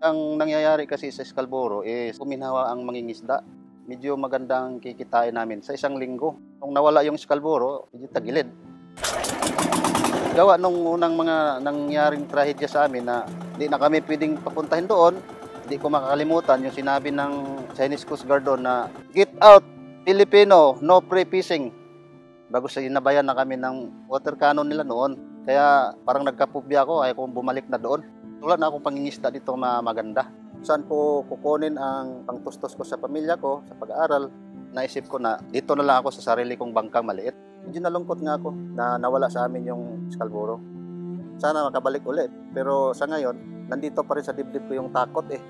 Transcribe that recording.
Ang nangyayari kasi sa Scalboro is kuminhawa ang mangingisda. Medyo magandang kikitain namin sa isang linggo. Nung nawala yung Scalboro, medyo tagilid. Gawa nung unang mga nangyaring trahedya sa amin na hindi na kami pwedeng papuntahin doon, hindi ko makakalimutan yung sinabi ng Chinese Coast Guard doon na Get out, Filipino, no pre-fishing. Bago sa inabayan na kami ng water cannon nila noon. Kaya parang nagkapubya ako, ayaw kong bumalik na doon. Wala na akong pangingisda dito na maganda. Saan ko kukunin ang pangtustos ko sa pamilya ko, sa pag-aaral, naisip ko na dito na lang ako sa sarili kong bangkang maliit. Medyo nalungkot nga ako na nawala sa amin yung Scalboro. Sana makabalik ulit. Pero sa ngayon, nandito pa rin sa dibdib ko yung takot eh.